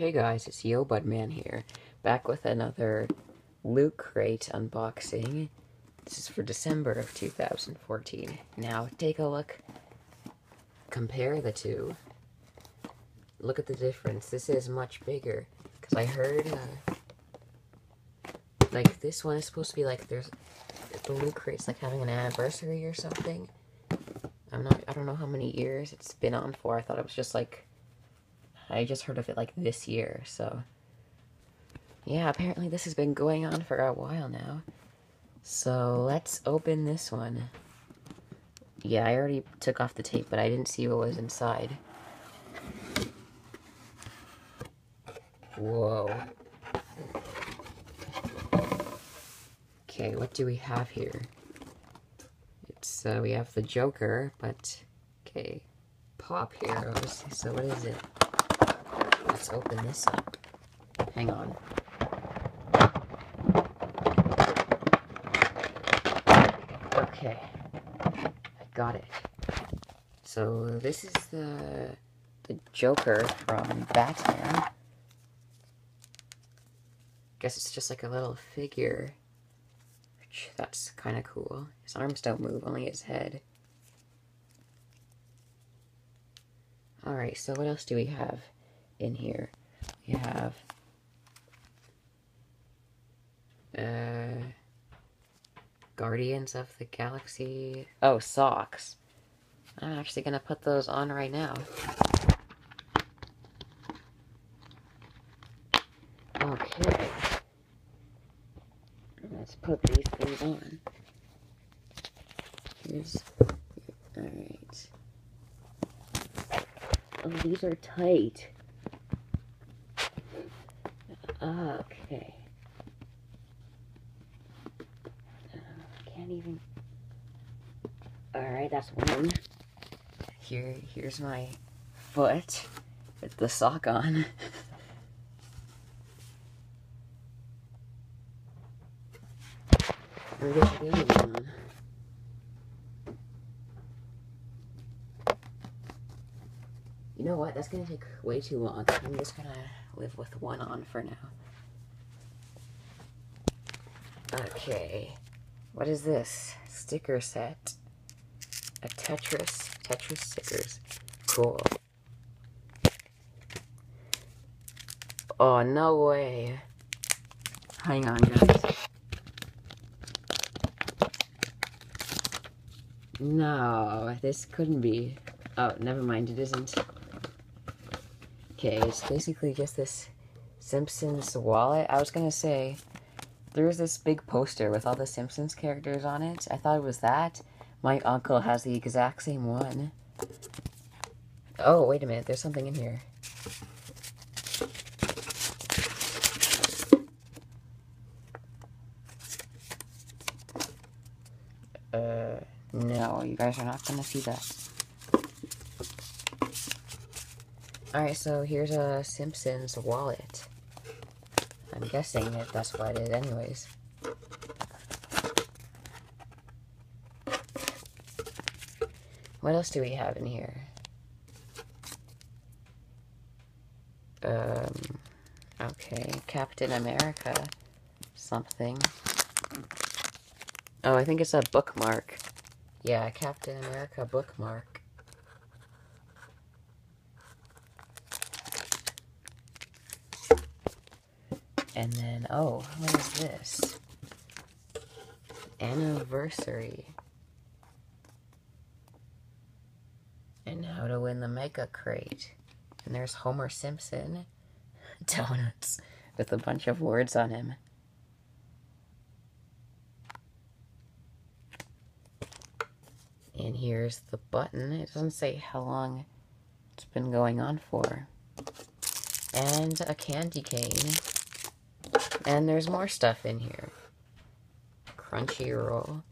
Hey guys, it's Yobudd Man here, back with another Loot Crate unboxing. This is for December of 2014. Now, take a look, compare the two. Look at the difference. This is much bigger, because I heard, uh, like, this one is supposed to be like, there's, the Loot Crate's like having an anniversary or something. I'm not, I don't know how many years it's been on for. I thought it was just like I just heard of it like this year, so. Yeah, apparently this has been going on for a while now. So let's open this one. Yeah, I already took off the tape, but I didn't see what was inside. Whoa. Okay, what do we have here? It's, uh, we have the Joker, but, okay, Pop Heroes. So what is it? Let's open this up. Hang on. Okay. I got it. So this is the the Joker from Batman. Guess it's just like a little figure. Which that's kind of cool. His arms don't move, only his head. Alright, so what else do we have? In here. We have uh, Guardians of the Galaxy. Oh, socks. I'm actually going to put those on right now. Okay. Let's put these things on. Here's... Alright. Oh, these are tight. Okay. I can't even. Alright, that's one. Here, here's my foot with the sock on. Where the other one? You know what? That's gonna take way too long. I'm just gonna live with one on for now. Okay. What is this? Sticker set. A Tetris. Tetris stickers. Cool. Oh, no way. Hang on, guys. No, this couldn't be. Oh, never mind, it isn't. Okay, it's basically just this Simpsons wallet. I was gonna say, there's this big poster with all the Simpsons characters on it. I thought it was that. My uncle has the exact same one. Oh, wait a minute, there's something in here. Uh, no, you guys are not gonna see that. Alright, so here's a Simpsons wallet. I'm guessing that that's what it is anyways. What else do we have in here? Um, okay, Captain America something. Oh, I think it's a bookmark. Yeah, Captain America bookmark. And then, oh, what is this? Anniversary. And how to win the Mega Crate. And there's Homer Simpson. Donuts. With a bunch of words on him. And here's the button. It doesn't say how long it's been going on for. And a candy cane. And there's more stuff in here. Crunchyroll.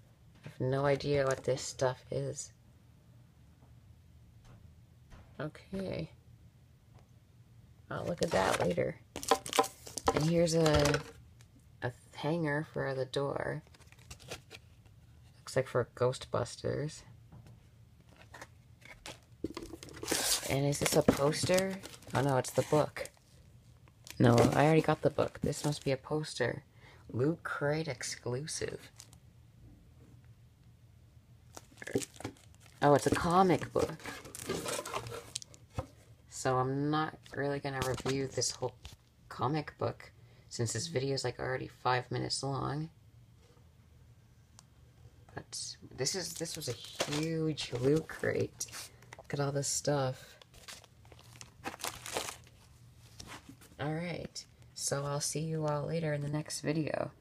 I have no idea what this stuff is. Okay. I'll look at that later. And here's a, a hanger for the door. Looks like for Ghostbusters. And is this a poster? Oh no, it's the book. No, I already got the book. This must be a poster. Loot Crate exclusive. Oh, it's a comic book. So I'm not really gonna review this whole comic book since this video is like already five minutes long. But this is this was a huge loot crate. Look at all this stuff. Alright, so I'll see you all later in the next video.